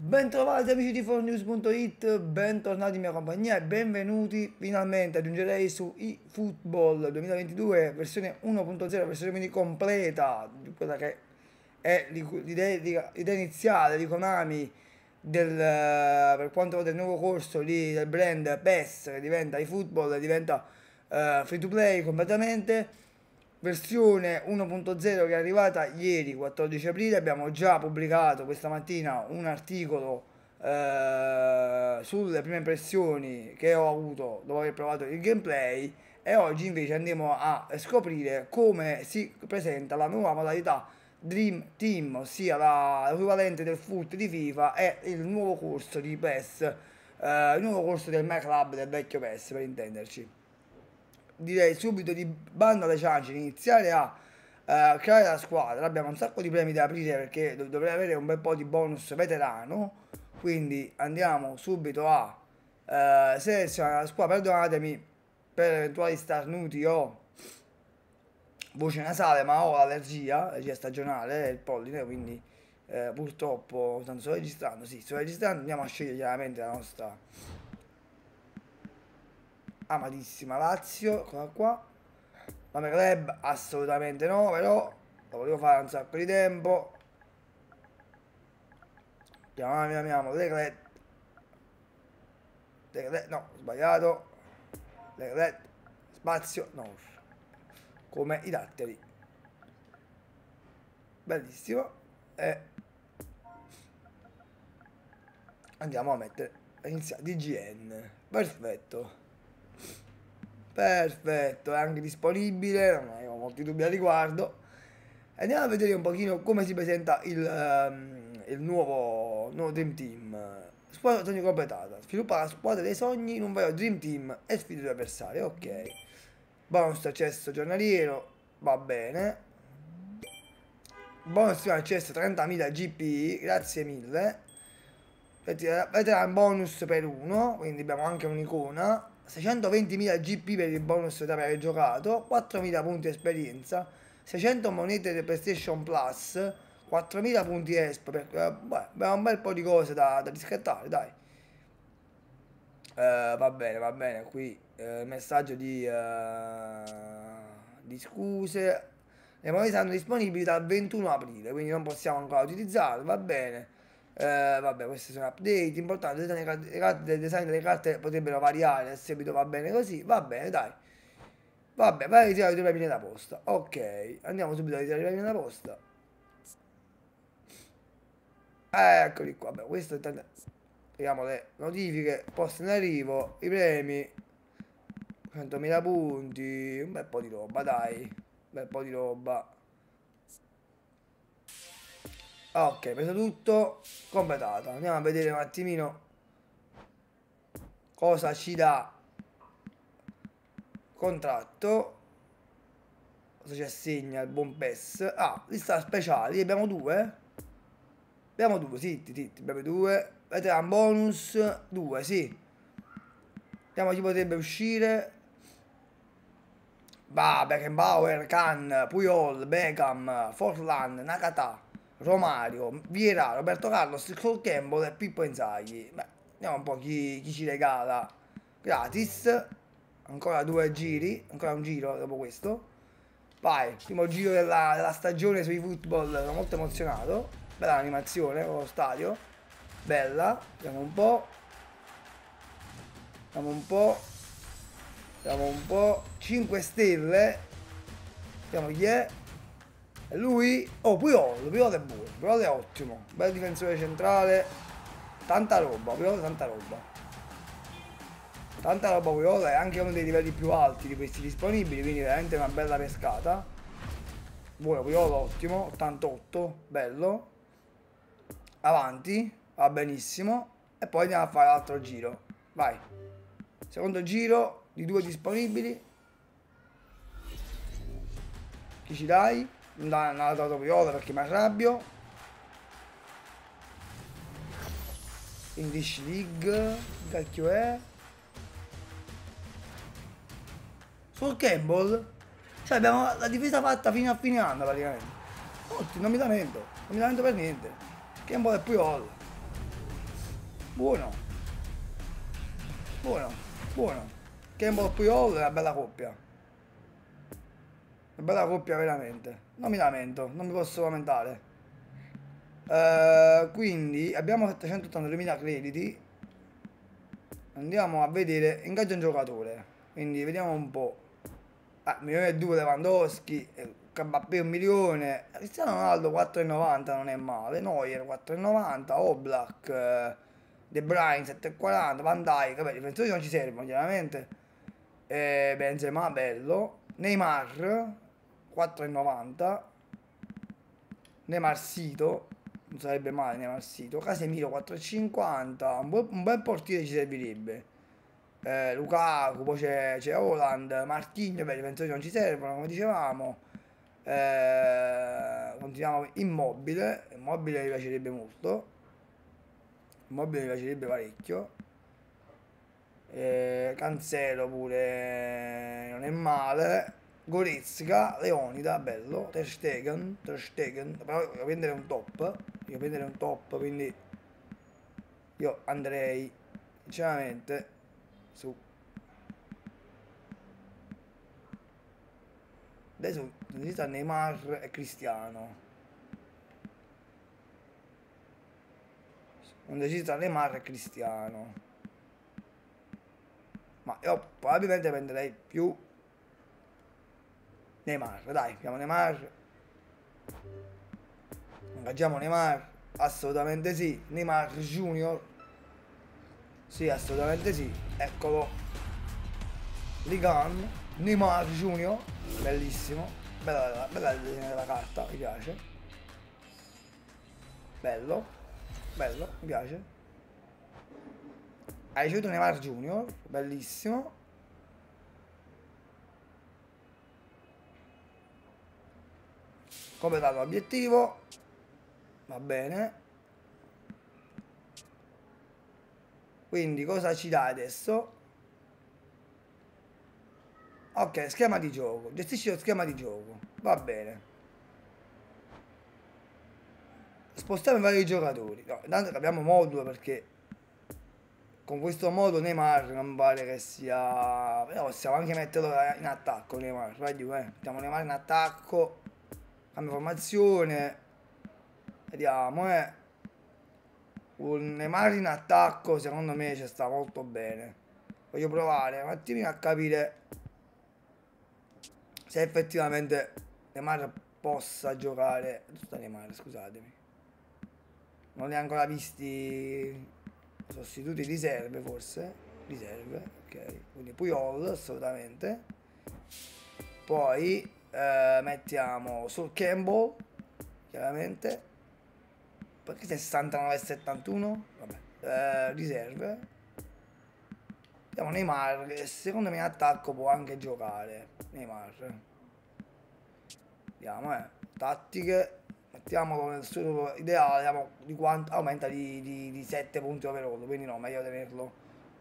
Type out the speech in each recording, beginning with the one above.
Bentrovati amici di fornews.it, bentornati in mia compagnia e benvenuti. Finalmente aggiungerei su eFootball 2022 versione 1.0, versione quindi completa quella che è l'idea, iniziale di Konami del, per quanto riguarda il nuovo corso di, del brand PES che diventa eFootball, diventa uh, free to play completamente versione 1.0 che è arrivata ieri 14 aprile abbiamo già pubblicato questa mattina un articolo eh, sulle prime impressioni che ho avuto dopo aver provato il gameplay e oggi invece andiamo a scoprire come si presenta la nuova modalità Dream Team ossia l'equivalente del FUT di FIFA e il nuovo corso di PES eh, il nuovo corso del My Club del vecchio PES per intenderci direi subito di bando alle ciance, iniziare a uh, creare la squadra. Abbiamo un sacco di premi da aprire perché dov dovrei avere un bel po' di bonus veterano. Quindi andiamo subito a uh, selezionare la squadra. Perdonatemi per eventuali starnuti o voce nasale, ma ho l'allergia, allergia stagionale, il polline, quindi eh, purtroppo tanto sto registrando, sì, sto registrando, andiamo a scegliere chiaramente la nostra amatissima Lazio, eccola qua. Nome club assolutamente no, però lo volevo fare un sacco di tempo. Chiamiamo, chiamiamo Leclet. Leclet, no, sbagliato. Leclet, spazio, no. Come i datteri. Bellissimo. E andiamo a mettere iniziare DGN. Perfetto perfetto, è anche disponibile, non avevo molti dubbi al riguardo. Andiamo a vedere un pochino come si presenta il, um, il nuovo, nuovo Dream Team. Squadra sogni completata. Sviluppa la squadra dei sogni in un vero Dream Team e sfida gli avversari. Ok. Bonus accesso giornaliero. Va bene. Bonus accesso 30.000 GP. Grazie mille. Veteran bonus per uno. Quindi abbiamo anche un'icona. 620.000 GP per il bonus da aver giocato, 4.000 punti esperienza, 600 monete del PlayStation Plus, 4.000 punti ESP, per, eh, beh, un bel po' di cose da, da riscattare, dai. Uh, va bene, va bene, qui uh, messaggio di, uh, di scuse. Le monete saranno disponibili dal 21 aprile, quindi non possiamo ancora utilizzarle, va bene. Eh, vabbè, questi sono update. Importante, il design delle carte potrebbero variare. Se seguito va bene così. Va bene, dai. Vabbè, vai a ritirare i tuoi premi da posta. Ok, andiamo subito a ritirare i premi da posta. Eccoli qua. Vabbè, questo è tanto... Vediamo le notifiche, post in arrivo, i premi. 100.000 punti, un bel po' di roba, dai. Un bel po' di roba. Ok, preso tutto, completato. Andiamo a vedere un attimino cosa ci dà contratto. Cosa ci assegna il buon PES. Ah, lista speciali, abbiamo due. Abbiamo due, sì, sì, abbiamo due. Veteran bonus, due, sì. Vediamo chi potrebbe uscire. Bah, Beckenbauer, Khan, Puyol, Beckham, Forlan, Nakata. Romario, Viera, Roberto Carlos, Cole Campbell e Pippo Inzaghi. Beh, vediamo un po' chi, chi, ci regala gratis. Ancora due giri, ancora un giro dopo questo. Vai, primo giro della, della stagione sui football, sono molto emozionato. Bella l'animazione con lo stadio. Bella, vediamo un po'. Vediamo un po'. Vediamo un po'. 5 stelle. Vediamo chi è. E lui, oh Puyol, Puyol è buono, Puyol è ottimo, bel difensore centrale, tanta roba, Puyol tanta roba. Tanta roba Puyol è anche uno dei livelli più alti di questi disponibili, quindi veramente una bella pescata. Buono Puyol, ottimo, 88, bello. Avanti, va benissimo. E poi andiamo a fare l'altro giro. Vai. Secondo giro di due disponibili. Chi ci dai? Non ha dato viola perché mi arrabbio English League cacchio è sul Campbell cioè abbiamo la difesa fatta fino a fine anno praticamente Ottimo, non mi lamento non mi lamento per niente Campbell è Puyol Buono. Buono. Buono. Campbell Puyol è una bella coppia. Una bella coppia veramente. Non mi lamento, non mi posso lamentare. Uh, quindi abbiamo 782.000 crediti. Andiamo a vedere. Ingaggia un giocatore. Quindi vediamo un po'. Ah, milione e due Lewandowski. Mbappé un milione. Cristiano Ronaldo 4,90 non è male. Neuer 4,90. Oblak. Eh, De Bruyne 7,40. Van Dijk. Vabbè, i difensori non ci servono chiaramente. Eh, Benzema bello. Neymar 4,90. Neymar Sito non sarebbe male Neymar Sito. Casemiro 4,50. Un, un bel portiere ci servirebbe. Eh, Lukaku, poi c'è, c'è Holland, Martigno, beh, i difensori non ci servono, come dicevamo. Eh, continuiamo immobile. Immobile mi piacerebbe molto. Immobile mi piacerebbe parecchio. Eh, Cancelo pure non è male. Goretzka, Leonida, bello. Ter Stegen, Ter Stegen. Però devo prendere un top. Devo prendere un top, quindi io andrei sinceramente su Adesso necessita Neymar e Cristiano. Non necessita Neymar e Cristiano. Ma io probabilmente prenderei più Neymar. Dai, chiamo Neymar. Ingaggiamo Neymar. Assolutamente sì. Neymar Junior. Sì, assolutamente sì. Eccolo. Ligan. Neymar Junior bellissimo bella, bella il disegno della carta mi piace bello bello mi piace hai ricevuto Neymar Junior bellissimo completato l'obiettivo va bene quindi cosa ci dà adesso Ok, schema di gioco. Gestisci lo schema di gioco. Va bene. Spostiamo i vari giocatori. No, intanto cambiamo modulo perché con questo modo Neymar non pare che sia... Però possiamo anche metterlo in attacco Neymar. Vai giù, eh. Mettiamo Neymar in attacco. Cambio formazione. Vediamo, eh. Un Neymar in attacco secondo me ci sta molto bene. Voglio provare un attimino a capire se effettivamente Neymar possa giocare sta Neymar scusatemi non li ha ancora visti sostituti riserve forse riserve ok quindi Puyol assolutamente poi eh, mettiamo sul Campbell chiaramente perché 69 e 71 vabbè eh, riserve Abbiamo Neymar che secondo me in attacco può anche giocare. Neymar. Vediamo, eh. Tattiche. Mettiamolo nel suo ideale. Vediamo di quanto aumenta di, di, di 7 punti overall. Quindi no, meglio tenerlo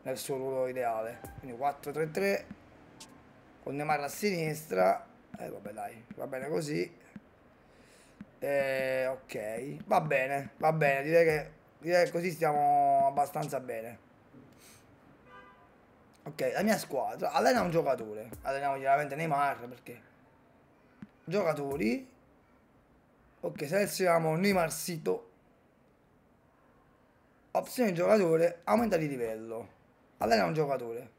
nel suo ruolo ideale. Quindi 4-3-3. Con Neymar a sinistra. Eh vabbè dai, va bene così. Eh, ok, va bene, va bene, direi che, direi che così stiamo abbastanza bene. Ok, la mia squadra allena un giocatore. Alleniamo chiaramente Neymar perché... Giocatori. Ok, selezioniamo Neymar Sito. Opzione giocatore, aumenta di livello. Allena un giocatore.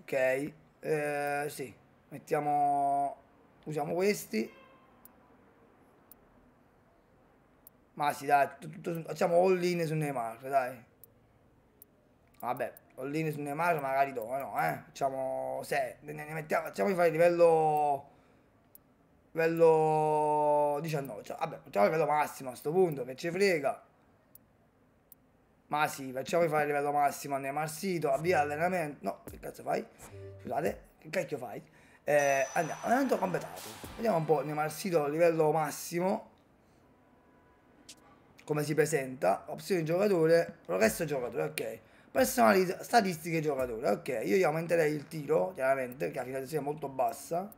Ok, eh, sì. Mettiamo... Usiamo questi. Ma sì, dai, tutto, tutto, facciamo all in su Neymar, dai. Vabbè, Olline su Neymar magari dopo, no, eh. Facciamo 6. Ne, ne mettiamo, facciamo fare livello livello 19. Cioè, vabbè, facciamo livello massimo a questo punto, che ci frega. Ma sì, facciamo fare livello massimo a Neymar Sito, avvia allenamento. No, che cazzo fai? Scusate, che cacchio fai? Eh, andiamo, allenamento completato. Vediamo un po' Neymar Sito livello massimo. Come si presenta. Opzione giocatore, progresso giocatore, ok. Personalizza statistiche giocatore. Ok, io gli aumenterei il tiro, chiaramente, perché la finalizzazione è molto bassa.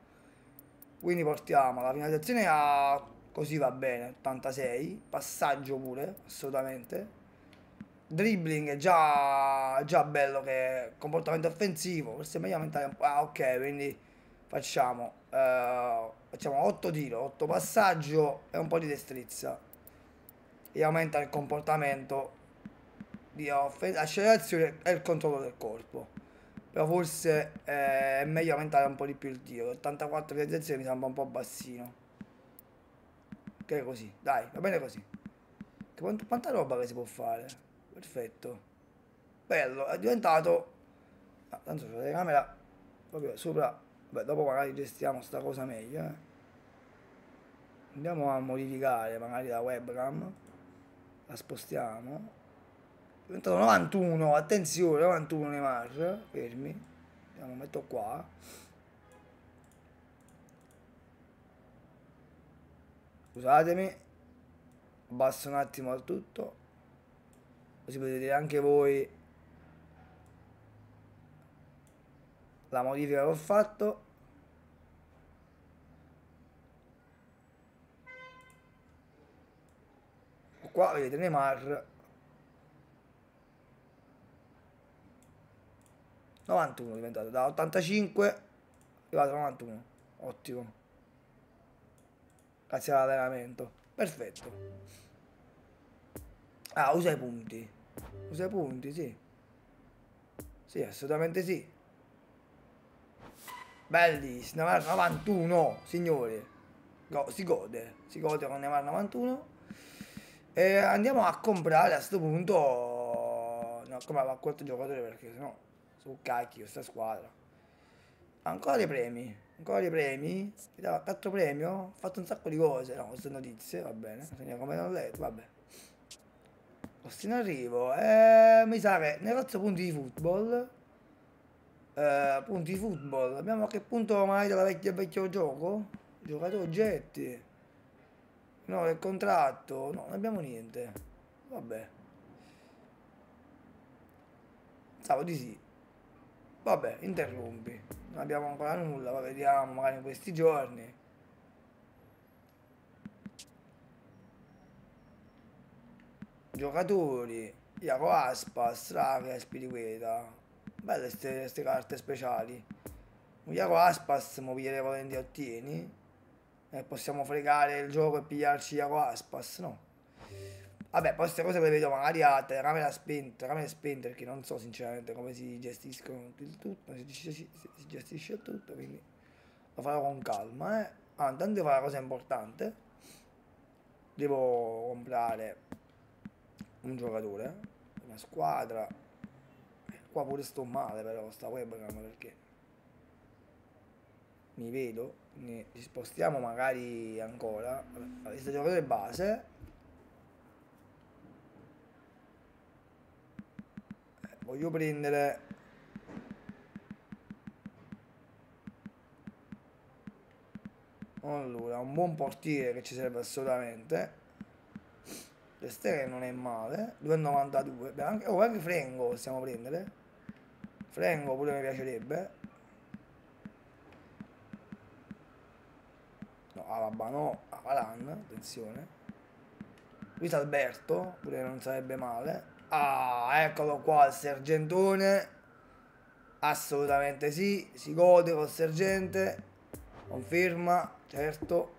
Quindi portiamo la finalizzazione a così va bene, 86. Passaggio pure, assolutamente. dribbling è già, già bello che comportamento offensivo, forse è meglio aumentare un po'. Ah, ok, quindi facciamo, eh, facciamo 8 tiro, 8 passaggio e un po' di destrezza. E aumenta il comportamento di accelerazione e il controllo del corpo. Però forse eh, è meglio aumentare un po' di più il tiro. 84 realizzazioni mi sembra un po' bassino. Che così, dai, va bene così. Che quanta, quanta roba che si può fare. Perfetto. Bello, è diventato... Ah, tanto la telecamera proprio sopra... Beh, dopo magari gestiamo sta cosa meglio, eh. Andiamo a modificare magari la webcam. La spostiamo diventato 91 attenzione 91 Neymar fermi Andiamo, metto qua scusatemi abbasso un attimo il tutto così potete vedere anche voi la modifica che ho fatto. Qua vedete Neymar. 91 è diventato da 85 è arrivato a 91 ottimo. Grazie all'allenamento. Perfetto. Ah usa i punti. Usa i punti sì. Sì assolutamente sì bellissimo 91 signori Go, si gode si gode con Neymar 91 e andiamo a comprare a questo punto no comprare a quattro giocatori perché sennò su cacchio, sta squadra. Ancora dei premi, ancora dei premi. Mi dava 4 premio, ho fatto un sacco di cose. No, queste notizie, va bene. Bisogna come non letto, vabbè. Posto in arrivo. Eh, mi sa che negozio punti di football. Eh, punti football. Abbiamo a che punto mai della vecchia vecchio gioco? Giocatori oggetti. No, il contratto. No, non abbiamo niente. Vabbè. Pensavo di sì. Vabbè, interrompi. Non abbiamo ancora nulla, ma vediamo magari in questi giorni. Giocatori, Iaco Aspas, Raga, Spiriqueta. Belle queste carte speciali. Un Iaco Aspas mi pigliere volentieri ottieni. E possiamo fregare il gioco e pigliarci Iaco Aspas, no? Vabbè, poi queste cose le vedo magari a telecamera spenta, telecamera spenta, perché non so sinceramente come si gestiscono il tutto, si, si, si, si gestisce il tutto, quindi lo farò con calma, eh. Ah, intanto devo fare una cosa importante. Devo comprare un giocatore, una squadra. Qua pure sto male però, sta webcam perché. Mi vedo, ne spostiamo magari ancora. Questo giocatore base. Voglio prendere allora un buon portiere che ci serve assolutamente. L'estere non è male. 2,92 anche, oh, anche Frengo possiamo prendere Frengo pure mi piacerebbe no Alaba no Avalan attenzione Luis Alberto pure non sarebbe male Ah, eccolo qua il sergentone. Assolutamente sì, si gode col sergente. Conferma, certo.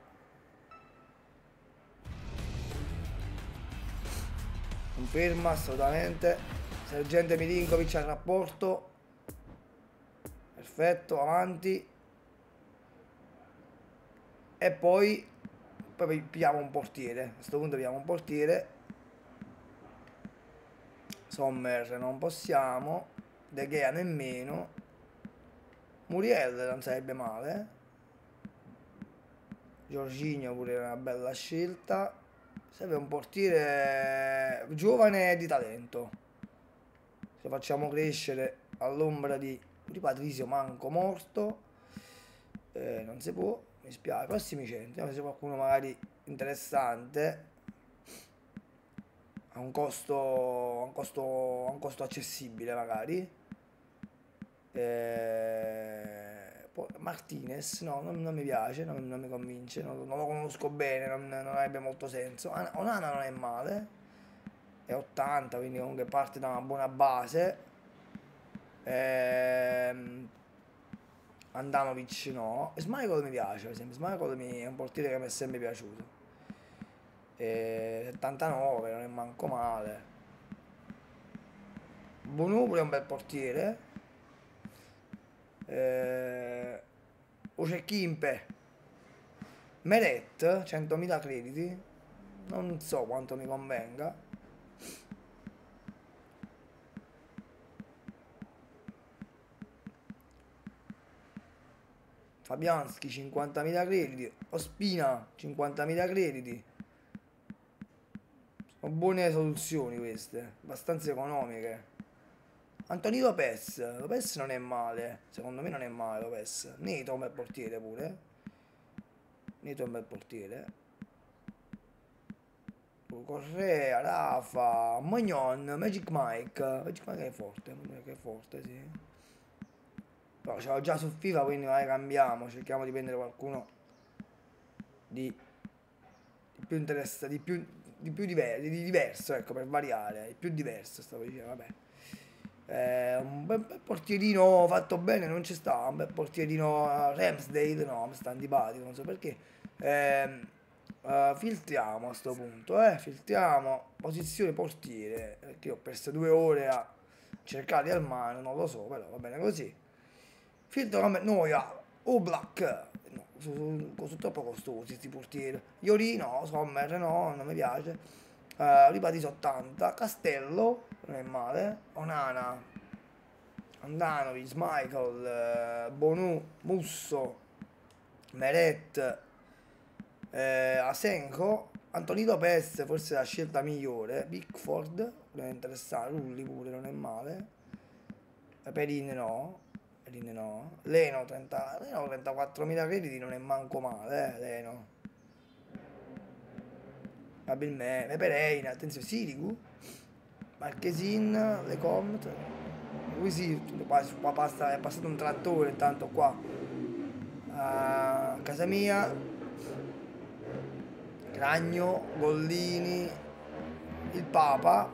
Conferma assolutamente. Sergente Milinkovic al rapporto. Perfetto, avanti. E poi, poi pigliamo un portiere. A questo punto pigliamo un portiere. Sommer non possiamo, De Gea nemmeno, Muriel non sarebbe male, Giorginio pure una bella scelta, serve un portiere giovane e di talento, se facciamo crescere all'ombra di, di Patrizio Manco morto, eh, non si può, mi spiace, prossimi centri, se qualcuno magari interessante a un costo, a un costo, a un costo accessibile magari. Eh, Martinez, no, non, non, mi piace, non, non mi convince, non, non, lo conosco bene, non, non avrebbe molto senso. Onana non è male. è 80 quindi comunque parte da una buona base ehm, Andanovic no Smichael mi piace per esempio. Smichael è un portiere che mi è sempre piaciuto. E 79 non è manco male. Bonucci è un bel portiere. Eh, Ocechimpe Meret 100.000 crediti. Non so quanto mi convenga Fabianski 50.000 crediti. Ospina 50.000 crediti. Sono buone soluzioni queste abbastanza economiche. Antonio Lopez Lopez non è male secondo me non è male Lopez. Neto è portiere pure. Neto è portiere. Correa, Rafa, Magnon, Magic Mike. Magic Mike è forte, che è forte, sì. Però ce l'ho già su FIFA, quindi magari cambiamo, cerchiamo di prendere qualcuno di, di più interessante, di più, di più diver, di diverso, ecco, per variare, di più diverso, stavo dicendo, vabbè. Eh, un bel, portierino fatto bene, non ci sta, un bel portierino Ramsdale, no, mi sta antipatico, non so perché. Eh, Uh, filtriamo a questo punto, eh, filtriamo posizione portiere, perché ho perso due ore a cercare al mano, non lo so, però va bene così. Filtro come noi a Oblak, no, sono, sono troppo costosi questi portieri. Iori no, Sommer no, non mi piace. Uh, Ripatis 80, Castello, non è male, Onana, Andanovic, Michael, uh, Bonu, Musso, Meret, eh, Asenko, Antonio Lopez forse la scelta migliore, Pickford, non è interessante, Rulli pure non è male, Perin no, Perin no, Leno, 30, Leno 34.000 crediti non è manco male, eh, Leno. Probabilmente, Pereira, attenzione, Sirigu, Marchesin, Lecomte, lui sì, qua passa, è passato un trattore intanto qua a casa mia Ragno, Gollini, il Papa.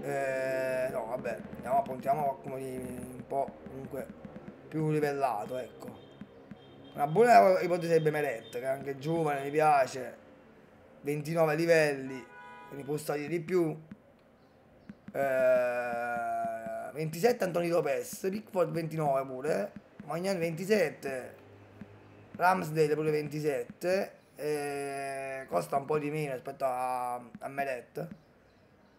Eh, no, vabbè, andiamo, puntiamo a di un po' comunque più livellato, ecco. Una buona ipotesi sarebbe Meret, che è anche giovane, mi piace. 29 livelli, quindi può salire di più. Eh, 27 Antonio Lopez, Pickford 29 pure, Magnan 27, Ramsdale pure 27, eh, costa un po' di meno rispetto a, a Meret,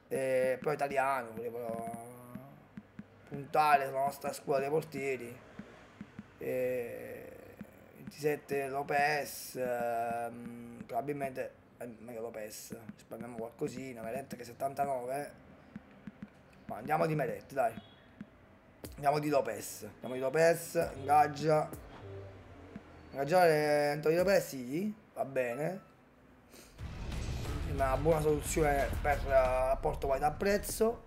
eh, però italiano, volevo puntare sulla nostra scuola dei portieri. Eh, 27 Lopez, ehm, probabilmente è meglio Lopez, risparmiamo qualcosina, Meret che 79, ma andiamo di Meret dai, andiamo di Lopez, andiamo di Lopez, ingaggia, ingaggiare Antonio Lopez sì, va bene. Una buona soluzione per rapporto qualità-prezzo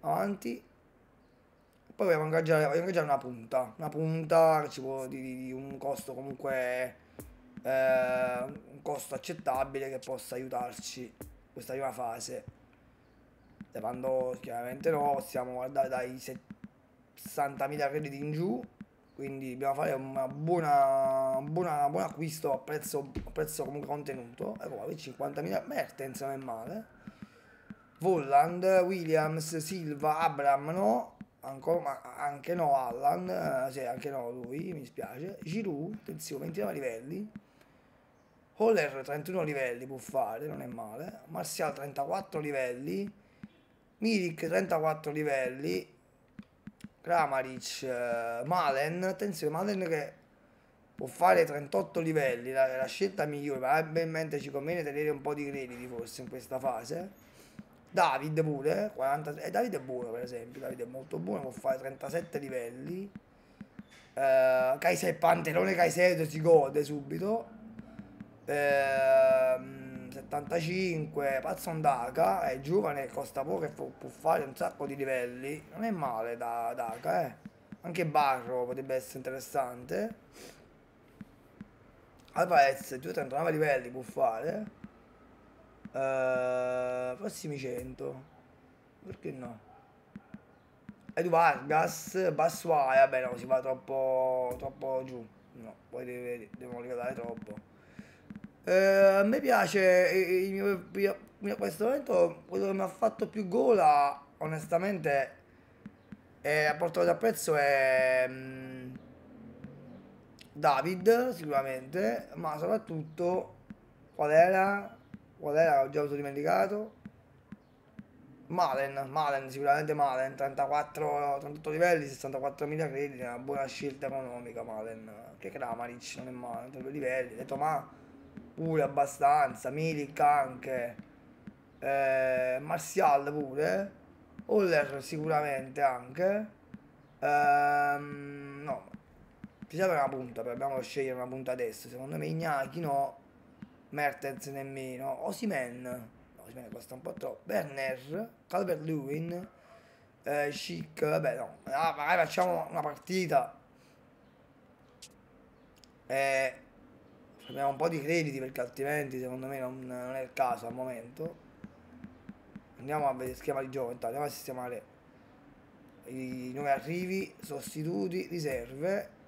avanti poi vogliamo ingaggiare, vogliamo ingaggiare una punta una punta può di, di un costo comunque eh, un costo accettabile che possa aiutarci in questa prima fase. Levando chiaramente no possiamo guardare dai 60.000 crediti in giù quindi dobbiamo fare una buona, buona, buon acquisto a prezzo, a prezzo comunque contenuto. Ecco qua 50.000 Mertens non è male. Volland, Williams, Silva, Abram no ancora, ma anche no Allan eh, sì anche no lui mi spiace. Giroud attenzione 29 livelli. Holler 31 livelli può fare non è male. Martial 34 livelli. Milik 34 livelli. Kramaric, uh, Malen, attenzione, Malen che può fare 38 livelli, la, la scelta migliore, probabilmente ci conviene tenere un po' di crediti forse in questa fase. David pure, 43, eh, David è buono per esempio, David è molto buono, può fare 37 livelli. Uh, Kaiser, Pantelone Caicedo si gode subito. Uh, 75, Pazzondaka, è giovane, costa poco e può fare un sacco di livelli. Non è male da Daka, eh. Anche Barro potrebbe essere interessante. Alvarez, 239 livelli può fare. Eh, prossimi 100. Perché no? Edu Vargas, Bassuai, vabbè no, si va troppo, troppo giù. No, poi deve, devono rigalare troppo. Eh, a me piace il mio, mio, mio, questo momento, quello che mi ha fatto più gola, onestamente, è, a portato da prezzo è um, David, sicuramente, ma soprattutto, qual era? Qual era? Ho già avuto dimenticato. Malen, Malen, sicuramente Malen, 34, 38 livelli, 64.000 crediti, una buona scelta economica Malen, che Kramaric non è male, 32 livelli, De Tomà pure abbastanza, Milik anche, eh, Martial pure, Oller sicuramente anche, ehm, no, ci serve una punta, dobbiamo scegliere una punta adesso, secondo me Ignacchi no, Mertens nemmeno, Osimen Osimene costa un po' troppo. Werner, Calvert Lewin, eh, Chic, vabbè no, ah, magari facciamo una partita. Eh, abbiamo un po' di crediti perché altrimenti secondo me non, non, è il caso al momento. Andiamo a vedere schema di gioco, andiamo a sistemare i nuovi arrivi, sostituti, riserve.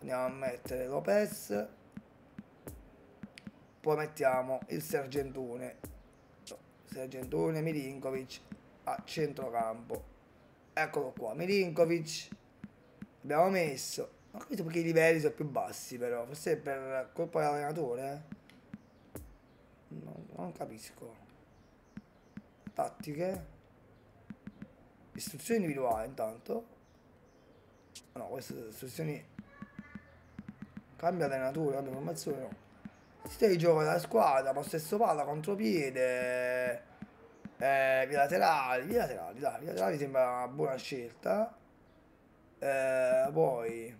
Andiamo a mettere Lopez. Poi mettiamo il Sergentone Sergentone Milinkovic a centrocampo. Eccolo qua, Milinkovic. Abbiamo messo. Non ho capito perché i livelli sono più bassi però. Forse per colpa dell'allenatore. Eh? No, non capisco. Tattiche. Istruzioni individuali intanto. No, queste istruzioni. Cambia allenatore, cambia formazione, no. Di gioco della squadra, possesso palla, contropiede, eh, via laterali, via laterali, dai, via laterali sembra una buona scelta. Eh, poi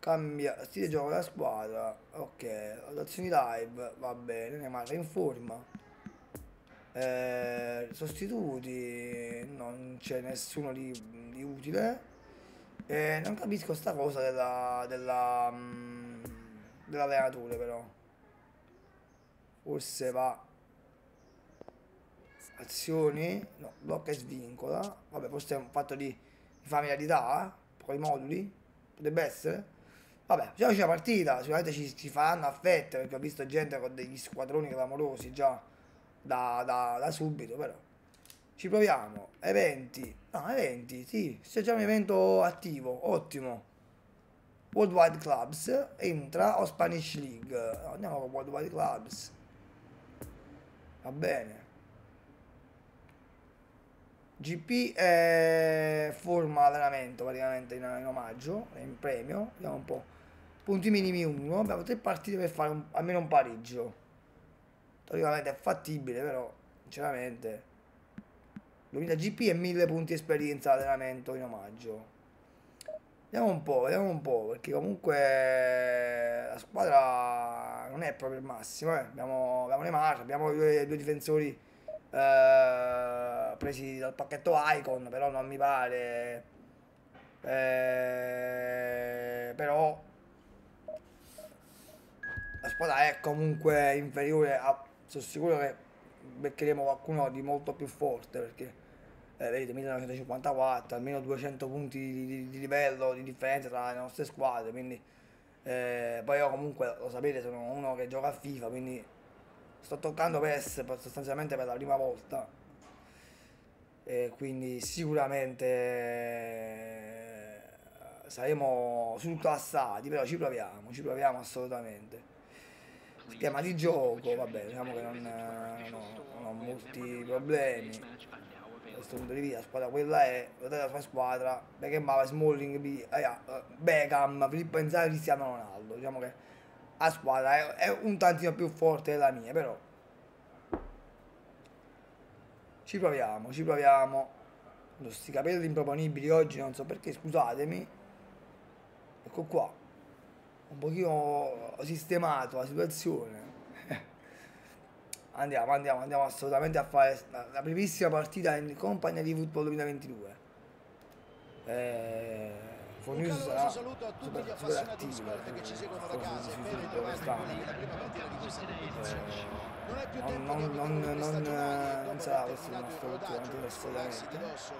cambia stile gioco della squadra, ok, azioni live, va bene, Neymar in forma. Eh, sostituti, non c'è nessuno di, di utile. Eh, non capisco sta cosa della, della, mm, dell'allenatore però. Forse va... Azioni, no, blocca e svincola. Vabbè, forse è un fatto di, familiarità, con i moduli, potrebbe essere. Vabbè, facciamoci la partita, sicuramente ci, ci faranno affette perché ho visto gente con degli squadroni clamorosi già da, da, da subito, però ci proviamo. Eventi. No, eventi, sì. C'è già un evento attivo. Ottimo. Worldwide Clubs. Entra o Spanish League. Andiamo con Worldwide Clubs. Va bene. GP è forma allenamento praticamente in, in omaggio, è in premio. Vediamo un po'. Punti minimi 1. Abbiamo tre partite per fare un, almeno un pareggio. Teoricamente è fattibile, però sinceramente 2000 GP e 1000 punti esperienza allenamento in omaggio. Vediamo un po', vediamo un po', perché comunque la squadra non è proprio il massimo. Eh. Abbiamo, abbiamo Neymar, abbiamo due, due difensori eh, presi dal pacchetto Icon, però non mi pare. Eh, però la squadra è comunque inferiore a... Sono sicuro che beccheremo qualcuno di molto più forte perché eh, vedete 1954, almeno 200 punti di, di, di, livello di differenza tra le nostre squadre, quindi eh, poi io comunque lo sapete sono uno che gioca a FIFA, quindi sto toccando PES sostanzialmente per la prima volta e quindi sicuramente eh, saremo surclassati, però ci proviamo, ci proviamo assolutamente. Schema di gioco, vabbè, diciamo che non, non, ho, non ho molti problemi questo punto di vista, la squadra quella è, guardate la sua squadra, Beckenbauer, Smalling, B, eh, Beckham, Filippo Inzaghi, Cristiano Ronaldo, diciamo che la squadra è, è, un tantino più forte della mia, però ci proviamo, ci proviamo. Questi capelli improponibili oggi, non so perché, scusatemi. Ecco qua, un pochino sistemato la situazione andiamo, andiamo, andiamo assolutamente a fare la primissima partita in compagnia di Football 2022. Eh, For News sarà super, super attivo che ci seguono da casa e ben ritrovati la prima partita di questa competizione. Non è più tempo non, non, non, non, non sarà questo il nostro ultimo assolutamente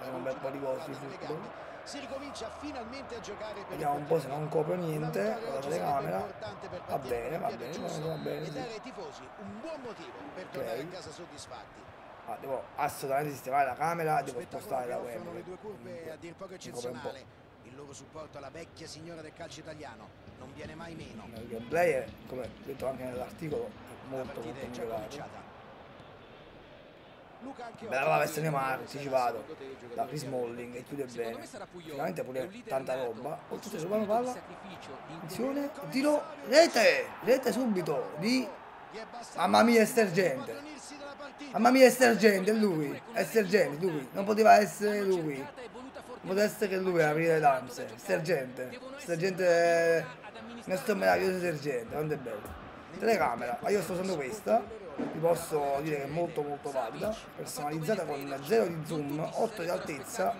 abbiamo un bel po' di cose di football si ricomincia finalmente a giocare per vediamo un po' se non copro niente la telecamera. va bene va bene va bene. sì. ai tifosi un buon motivo per tornare a casa soddisfatti. Ah, devo assolutamente sistemare la camera devo spostare la web. le due curve a dir poco eccezionali il loro supporto alla vecchia signora del calcio italiano. Non viene mai meno. Il gameplay è come detto anche nell'articolo molto molto migliorato Bella la versione Marti, ci vado. da Chris Molling e chiude bene. finalmente pure tanta roba. Oltre se palla palla attenzione tiro rete rete subito di mamma mia estergente mamma mia estergente è lui estergente lui. non poteva essere lui. non poteva essere che lui a aprire le danze estergente estergente il nostro meraviglioso estergente quanto è bello. Telecamera ma io sto usando questa vi posso dire che è molto molto valida personalizzata con 0 di zoom 8 di altezza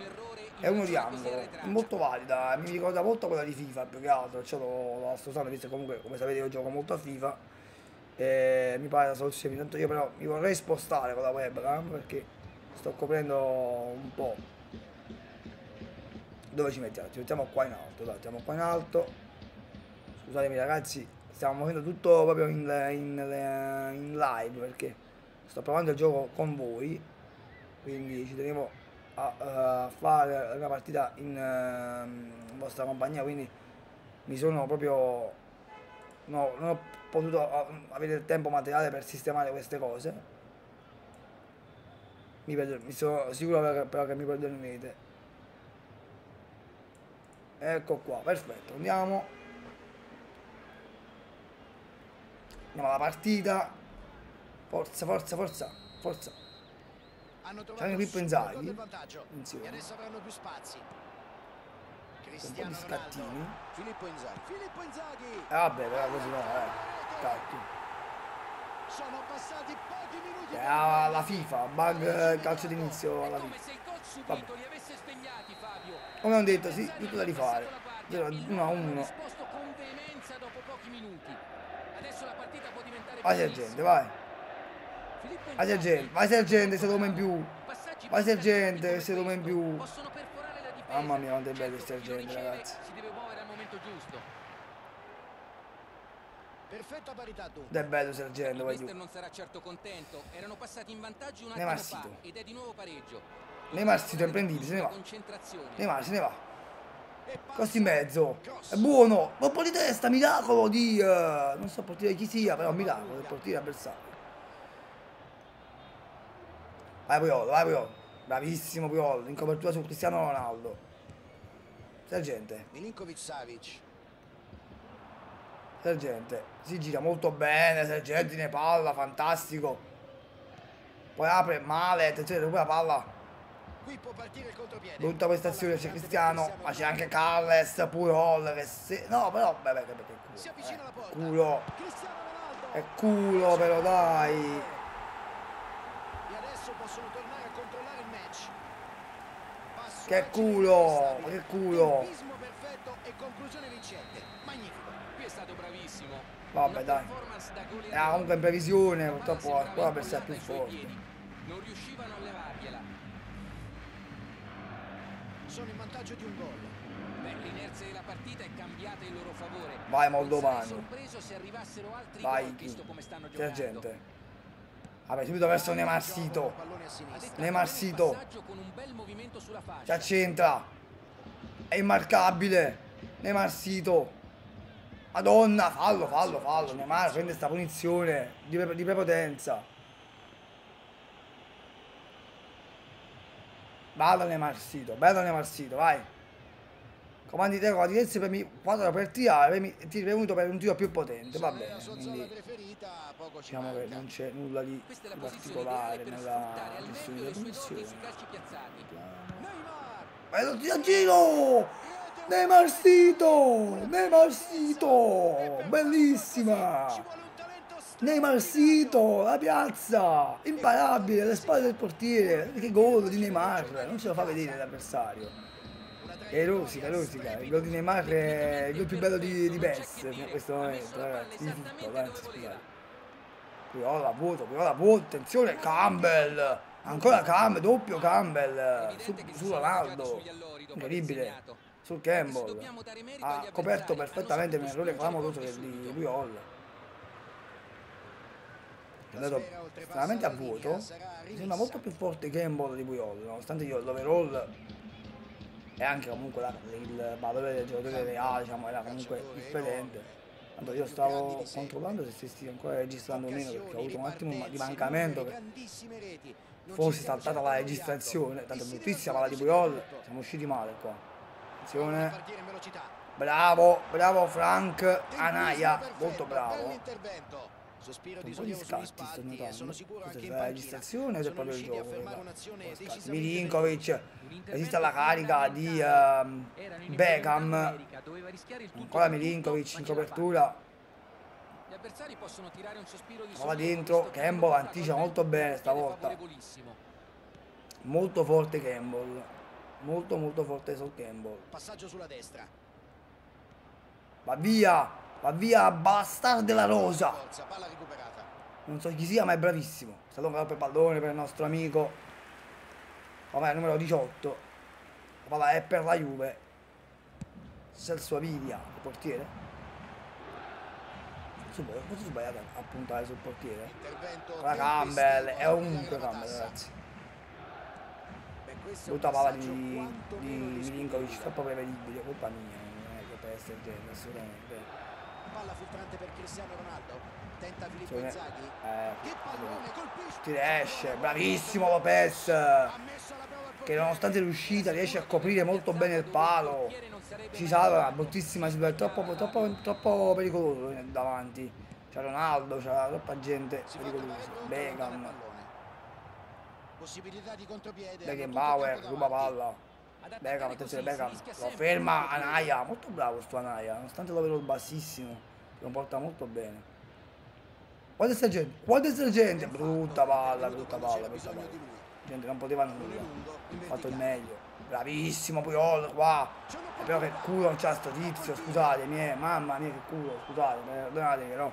e 1 di angolo è molto valida mi ricorda molto quella di FIFA più che altro cioè lo, lo sto usando visto comunque come sapete io gioco molto a FIFA e mi pare la soluzione intanto io però mi vorrei spostare con la webcam perché sto coprendo un po' dove ci mettiamo? ci mettiamo qua in alto dai, mettiamo qua in alto scusatemi ragazzi stiamo muovendo tutto proprio in, in, in, live perché sto provando il gioco con voi quindi ci tenevo a, a fare una partita in, uh, vostra compagnia quindi mi sono proprio no, non ho potuto avere il tempo materiale per sistemare queste cose. Mi, mi sono sicuro però che mi perdonerete. Ecco qua perfetto andiamo Andiamo alla partita. Forza, forza, forza, forza. Hanno trovato Pippo Inzaghi. Insieme. adesso avranno più spazi. Cristiano un po' di scattini. Filippo Inzaghi. Filippo Inzaghi. Eh vabbè, però così no, eh. Cacchio. Sono passati pochi minuti. Eh, alla FIFA, bug calcio d'inizio alla FIFA. Vabbè. Come ho detto, sì, tutto da rifare. 1 a 1. Vai sergente, vai. Vai sergente, vai sergente, se come in più. Vai sergente, se come in più. Mamma mia, quanto è bello il sergente, ragazzi. Si deve muovere al momento giusto. Perfetta parità tu. Ed è bello sergente, vai giù. non sarà certo contento. Erano passati in vantaggio un attimo fa ed è di nuovo pareggio. Neymar Sito è imprendibile, se ne va. Neymar se ne va. Costi in mezzo. È buono. Un po' di testa, miracolo di... Uh, non so portiere chi sia, però miracolo del portiere avversario. Vai Puyol, vai Puyol. Bravissimo Puyol, in copertura su Cristiano Ronaldo. Sergente. Milinkovic Savic. Sergente. Si gira molto bene, Sergente ne palla, fantastico. Poi apre male, attenzione, recupera la palla. Brutta prestazione, c'è Cristiano, ma c'è anche Carles, Purol, se... No, però, beh, che culo. Si avvicina alla porta. Culo. È culo, però, dai. E adesso possono tornare a controllare il match. Passo che culo, che culo. Vabbè, dai. Era comunque in previsione, purtroppo qua per essere più forte. Non riuscivano a levargliela sono in vantaggio di un gol. Beh, l'inerzia della partita è cambiata in loro favore. Vai Moldovano. sorpreso se arrivassero altri Vai, gol, visto come stanno giocando. gente. Vabbè, subito verso Neymar Sito. Neymar Sito. Ci accentra. È immarcabile. Neymar Sito. Madonna, fallo, fallo, fallo. Neymar prende sta punizione di, di prepotenza. Bella Neymar sito, bella Neymar sito, vai. Comandi te con la direzza per mi, quando per tirare, mi, ti è venuto per un tiro più potente, va bene. Quindi diciamo che non c'è nulla di, di particolare nella gestione della punizione. Bello tiro a giro! Neymar sito! Neymar sito! Bellissima! Neymar Sito, la piazza, imparabile, alle spalle del portiere, che gol di Neymar, non ce lo fa vedere l'avversario. E rosica, rosica. Il gol di Neymar è il gol più bello di, di PES in questo momento, ragazzi. Di tutto, anzi, scusate. Piola, vuoto, Piola, vuoto, attenzione, Campbell. Ancora Campbell, doppio Campbell. Su, su Ronaldo. Incredibile. Sul Campbell. Ha coperto perfettamente un errore clamoroso di Puyol è andato estremamente a vuoto. Mi sembra molto più forte Campbell di Puyol nonostante io l'overall e anche comunque la, il valore del giocatore reale diciamo, era comunque differente Tanto io stavo controllando se stessi ancora registrando o meno perché ho avuto un attimo di mancamento forse saltata la registrazione. tanto bruttissima palla di Puyol. siamo usciti male qua. Attenzione. Bravo bravo Frank Anaya molto bravo Sospiro di soddisfatti, sto notando. Questa è la registrazione o è proprio il gioco? Milinkovic resiste alla carica di uh, Beckham. Ancora Milinkovic in copertura. Va dentro, Campbell anticipa molto bene stavolta. Molto forte Campbell. Molto molto forte sul Campbell. Passaggio sulla destra. Va via! Va via Bastard della Rosa. Non so chi sia, ma è bravissimo. Un colpo pallone per il nostro amico. Vabbè, numero 18. La palla è per la Juve. Celso Avidia, il portiere. Forse sbagliato a puntare sul portiere. La Campbell, è ovunque Campbell, ragazzi. Brutta palla di, di Milinkovic, troppo prevedibile, colpa mia, non è che per essere genere, assolutamente palla filtrante per Cristiano Ronaldo. Tenta Filippo Inzaghi. eh, che pallone colpisce. ti riesce bravissimo Lopez. Che nonostante l'uscita riesce a coprire molto bene il palo. ci salva una bruttissima situazione troppo, troppo, troppo pericoloso davanti. C'è Ronaldo c'è troppa gente pericolosa. Beckham. possibilità di contropiede Beckenbauer ruba palla Beckham, attenzione Beckham, lo ferma Anaya, molto bravo sto Anaya, nonostante l'overall bassissimo, si comporta molto bene. Guarda sta gente, guarda sta gente, brutta palla, brutta palla, brutta palla. Gente non poteva nulla, ha fatto il meglio. Bravissimo Puyol qua. Però che culo non c'ha sto tizio, scusatemi, eh, mamma mia che culo, scusate, perdonatemi però.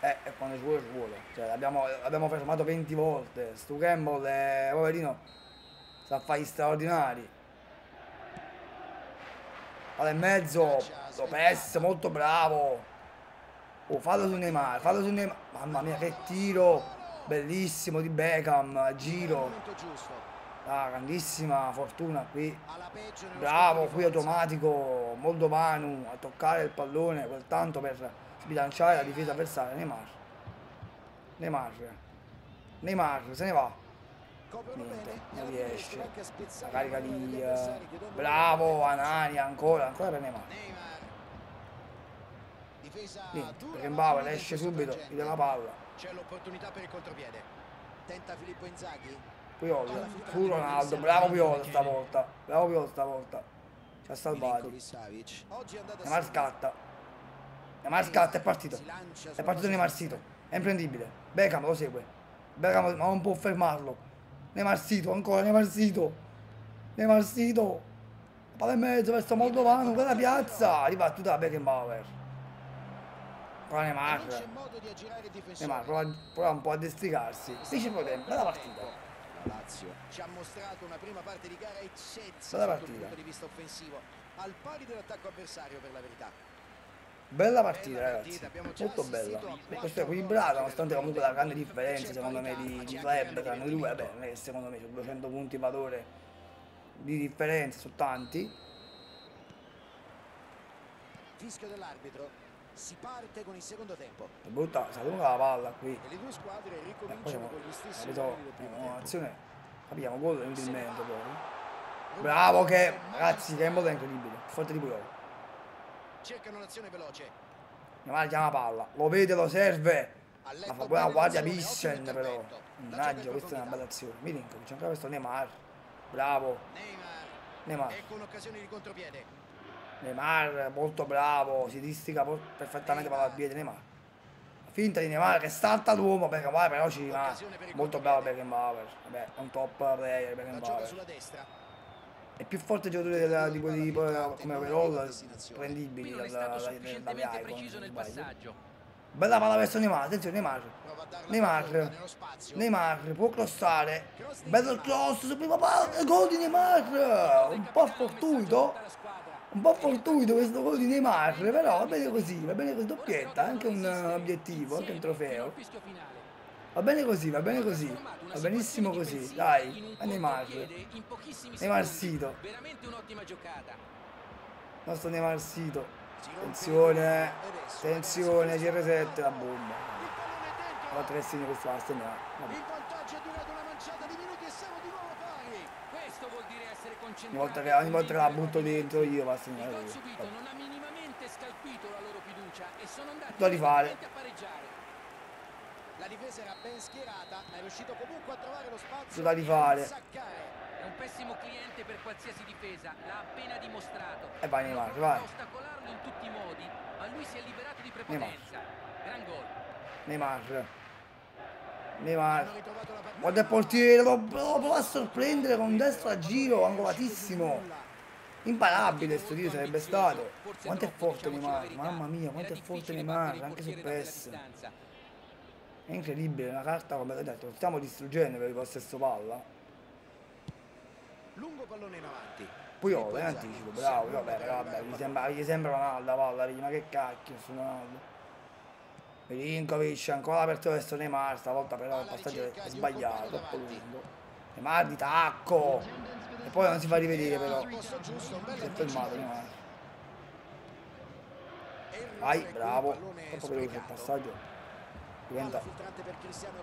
Eh, quando vuole vuole. Cioè, l'abbiamo, l'abbiamo fermato 20 volte. Stu Campbell è, poverino, fare gli straordinari. Vale in mezzo, Lopez, molto bravo. Oh, fallo su Neymar, fallo su Neymar. Mamma mia, che tiro. Bellissimo di Beckham, giro. Ah, grandissima fortuna qui. Bravo, qui automatico, Moldovanu a toccare il pallone quel tanto per sbilanciare la difesa avversaria Neymar. Neymar. Neymar se ne va. Niente non riesce. La carica di uh, bravo Anania ancora ancora per Neymar. Niente perché Bauer esce subito gli dà la palla. C'è l'opportunità per il contropiede. Tenta Filippo Inzaghi. Piola su Ronaldo bravo Piola stavolta bravo Piola stavolta. Ci ha salvato Neymar scatta Neymar scatta, è partito. È partito Neymar Sito. È imprendibile. Beckham lo segue. Beckham ma non può fermarlo. Neymar Sito, ancora Neymar Sito. Neymar Sito. Palla in mezzo verso Moldovano, quella piazza. Ribattuta da Beckenbauer. Qua Neymar. Neymar prova, prova un po' a destricarsi. Dice problema, bella partita. Lazio ci ha mostrato una prima parte di gara eccezionale dal punto di vista offensivo, al pari dell'attacco avversario per la verità. Bella partita ragazzi, molto bella. Questa è equilibrata nonostante comunque la grande differenza secondo me di, di club tra noi due, non è secondo me su 200 punti valore di differenza su tanti. Fischio dell'arbitro, si parte con il secondo tempo. È brutta, si allunga la palla qui. E le due squadre ricominciano con gli stessi un'azione, capiamo, gol inutilmente poi. Bravo che, ragazzi, che è molto incredibile, forte di Puyol cercano l'azione veloce. Neymar chiama palla, lo vede, lo serve. Ma fa buona guardia Bissen però. Mannaggia, questa è una bella azione. Milinkovic, c'è ancora questo Neymar. Bravo. Neymar. Ecco un'occasione di contropiede. Neymar, molto bravo, si distica perfettamente palla al piede Neymar. finta di Neymar che salta l'uomo Beckenbauer però ci rimane molto bravo Beckenbauer vabbè un top player Beckenbauer è più forte giocatore della, di quelli come overall prendibili dalla, dalle icon bella palla verso Neymar attenzione Neymar. Neymar. Neymar può crossare. Bello il cross su prima palla gol di Neymar. Un po' fortuito. un po' fortuito questo gol di Neymar, però va bene così, va bene così, doppietta, anche un obiettivo, anche un trofeo. Va bene così, va bene così, va benissimo così, dai, a Neymar. Neymar Sito. Nostro Neymar Sito. Attenzione, attenzione, CR7, la bomba. Ho tre segni questo la segna. Ogni volta che, ogni volta che la butto dentro io va a segnare. Non ha minimamente scalpito la loro fiducia e sono andati da rifare. La difesa era ben schierata, ma è riuscito comunque a trovare lo spazio. Da rifare. È un pessimo cliente per qualsiasi difesa, l'ha appena dimostrato. E vai Neymar, vai. ostacolarlo in tutti i modi, ma lui si è liberato di prepotenza. Gran gol. Neymar. Neymar guarda il portiere lo, lo prova a sorprendere con destro a giro angolatissimo imparabile sto tiro sarebbe stato quanto è forte Neymar mamma mia quanto è forte Neymar anche su PES è incredibile una carta come ho detto stiamo distruggendo per il possesso palla. Lungo pallone in avanti. Puyol in anticipo bravo vabbè vabbè gli sembra, gli sembra Ronaldo palla ma che cacchio su Ronaldo Milinkovic ancora aperto verso Neymar stavolta però il passaggio è sbagliato troppo lungo. Neymar di tacco! E poi non si fa rivedere però. Si è fermato Neymar. Vai bravo. troppo veloce il passaggio diventa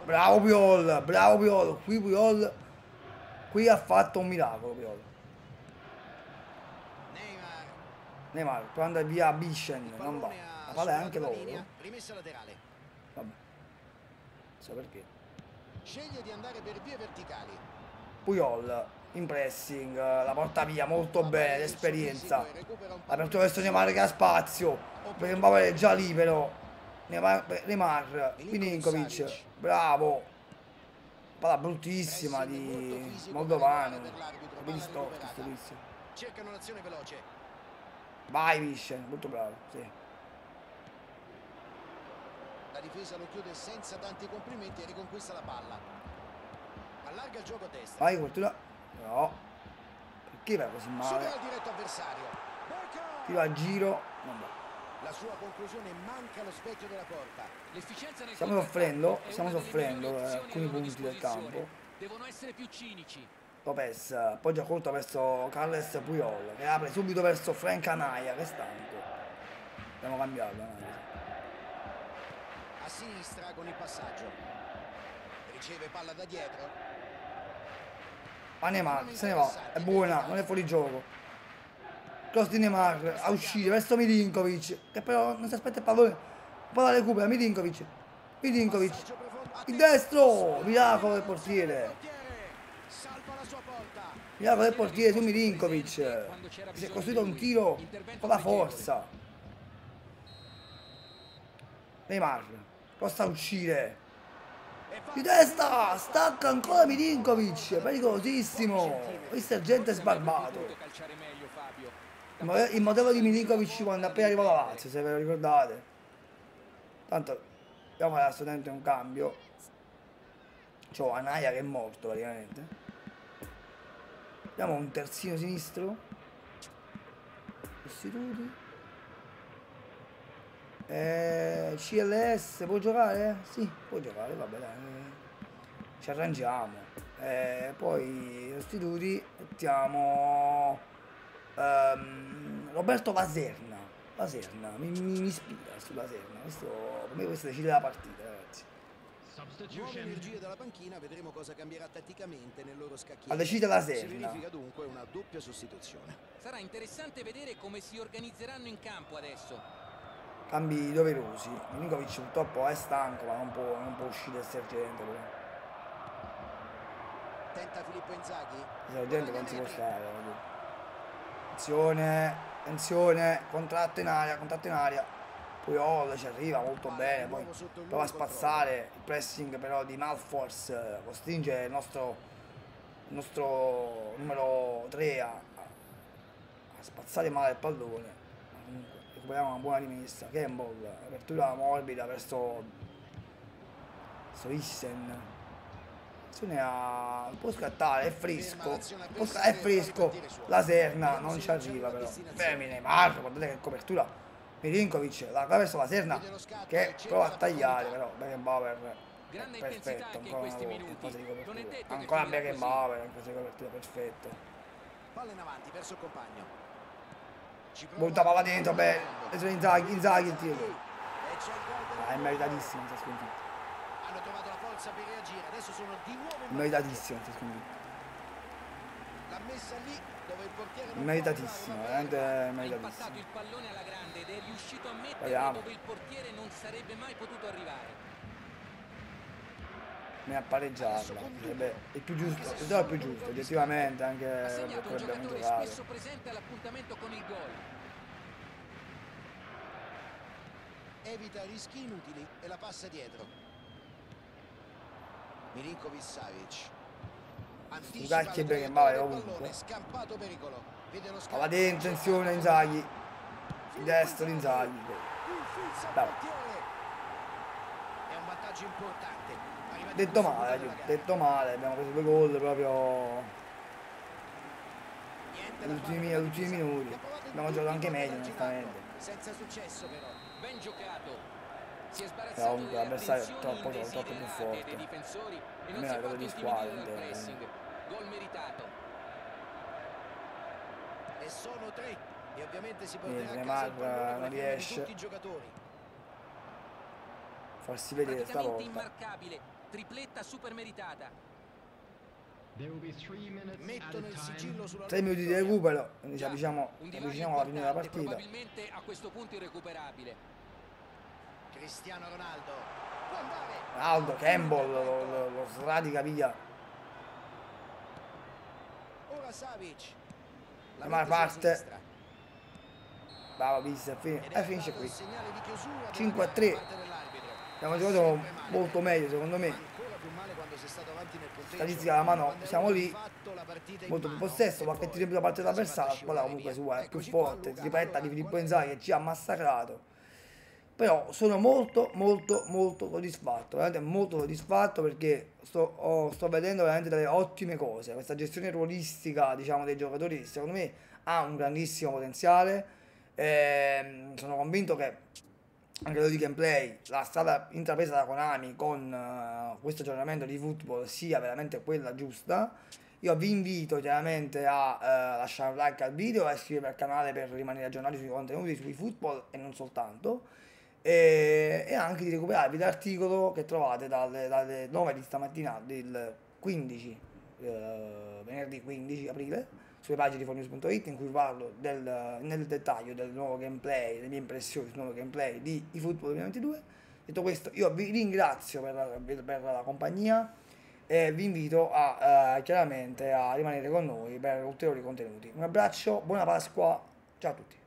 bravo Piol bravo Piol qui Piol qui ha fatto un miracolo Piol Neymar può andare via Bishen non va palla è anche loro. Rimessa laterale. Vabbè. So perché. Sceglie di andare per vie verticali. Puyol in pressing, la porta via molto bene, l'esperienza. Aperto verso Neymar che ha spazio. Perché Mbappé è già libero. Neymar, Neymar Milinkovic, bravo. Palla bruttissima di Moldovano. Quindi storto, Cercano un'azione veloce. Vai Vishen, molto bravo, sì. La difesa lo chiude senza tanti complimenti e riconquista la palla. Allarga il gioco a destra. Vai, fortuna. No. Perché va così male? Tiro a giro. Non va. La sua conclusione manca lo specchio della porta. Stiamo soffrendo, stiamo soffrendo eh, alcuni punti del campo. Devono essere più cinici. Lopez appoggia corto verso Carles Puyol che apre subito verso Frank Anaya che stanco. Abbiamo cambiato Anaya a sinistra con il passaggio riceve palla da dietro ma Neymar se ne va è buona non è fuori gioco cross di Neymar? A uscire verso Milinkovic che però non si aspetta il pallone. Poi la recupera Milinkovic. Milinkovic. Il destro miracolo del portiere. Miracolo del portiere su Milinkovic. Si è costruito un tiro con la forza. Neymar possa uscire. Di testa stacca ancora Milinkovic. Pericolosissimo. Questo è gente sbarbato il modello di Milinkovic quando appena arrivò la Lazio se ve lo ricordate tanto abbiamo adesso dentro un cambio c'ho Anaya che è morto praticamente abbiamo un terzino sinistro sostituti eh, CLS può giocare? Sì, può giocare, va bene. Ci arrangiamo. Eh, poi sostituti mettiamo um, Roberto Laserna. Laserna, mi, mi, mi ispira sulla Serna. Questo, per me questo decide la partita, ragazzi. Nuove energie dalla panchina, vedremo cosa cambierà tatticamente nel loro scacchiere. Ha deciso la Serna. Significa dunque una doppia sostituzione. Sarà interessante vedere come si organizzeranno in campo adesso cambi doverosi. Milinkovic purtroppo è stanco, ma non può, non può uscire il sergente. Però. Tenta Filippo Inzaghi. Il sergente non si può stare. Attenzione, attenzione, contratto in aria, contratto in aria. Puyol ci arriva molto bene, poi prova a spazzare il pressing però di Malforce, costringe il nostro, il nostro numero 3 a, a spazzare male il pallone. Comunque recuperiamo una buona rimessa. Campbell, apertura morbida verso, verso Issen. A... può scattare, è fresco, è fresco, la Serna non ci arriva però. Femine, Marco, guardate che copertura. Milinkovic la verso la Serna che prova a tagliare però Beckenbauer perfetto ancora una volta in fase di copertura ancora Beckenbauer in fase di copertura perfetto. Palla in avanti verso il compagno. Butta palla dentro, beh, Inzaghi, Inzaghi il tiro. Ah, è meritatissimo, si è sconfitto. Hanno trovato la forza per reagire, adesso sono di nuovo Meritatissimo, è. L'ha messa lì dove il portiere Meritatissimo, veramente meritatissimo. il pallone alla grande ed è riuscito a mettere dove il portiere non sarebbe mai potuto arrivare. Ne ha pareggiarla, sarebbe il più giusto, il è più giusto, obiettivamente anche perché abbiamo giocato. spesso presente all'appuntamento con il gol. Evita rischi inutili e la passa dietro. Milinkovic Savic. Fugacchi e Beckenbauer ovunque. Va dentro, attenzione Inzaghi. Di destra Inzaghi. Bravo. È un vantaggio importante detto male, detto male, abbiamo preso due gol proprio agli ultimi, ultimi minuti. Abbiamo giocato anche meglio onestamente. Senza successo però, ben giocato. Però comunque l'avversario è troppo, troppo, troppo più forte. Almeno a livello di squadra. Gol meritato. E sono tre. E ovviamente si porterà a casa non riesce farsi vedere stavolta tripletta super meritata. Mettono il sigillo sulla 3 minuti di recupero, avviciniamo, avviciniamo alla fine della partita. Probabilmente a questo punto irrecuperabile. Cristiano Ronaldo. Ronaldo, Campbell lo, lo, lo sradica via. Ora Savic. La mano parte. Bravo, vista, fin e finisce qui. 5 a 3 abbiamo giocato molto meglio secondo me. Statistica alla mano siamo lì. molto più possesso qualche tiro da parte dell'avversario la squadra comunque sua è più forte. Tripletta di Filippo Inzaghi che ci ha massacrato però sono molto molto molto soddisfatto veramente molto soddisfatto perché sto, oh, sto vedendo veramente delle ottime cose questa gestione ruolistica diciamo dei giocatori secondo me ha un grandissimo potenziale e sono convinto che anche lo di gameplay, la strada intrapresa da Konami con uh, questo aggiornamento di football sia veramente quella giusta. Io vi invito chiaramente a uh, lasciare un like al video, a iscrivervi al canale per rimanere aggiornati sui contenuti sui football e non soltanto. E, e anche di recuperarvi l'articolo che trovate dalle, dalle 9 di stamattina del 15, uh, eh, venerdì 15 aprile sulle pagine di fornews.it in cui parlo del, nel dettaglio del nuovo gameplay, delle mie impressioni sul nuovo gameplay di eFootball 2022. Detto questo, io vi ringrazio per la, per la compagnia e vi invito a, uh, chiaramente a rimanere con noi per ulteriori contenuti. Un abbraccio, buona Pasqua, ciao a tutti.